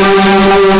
Música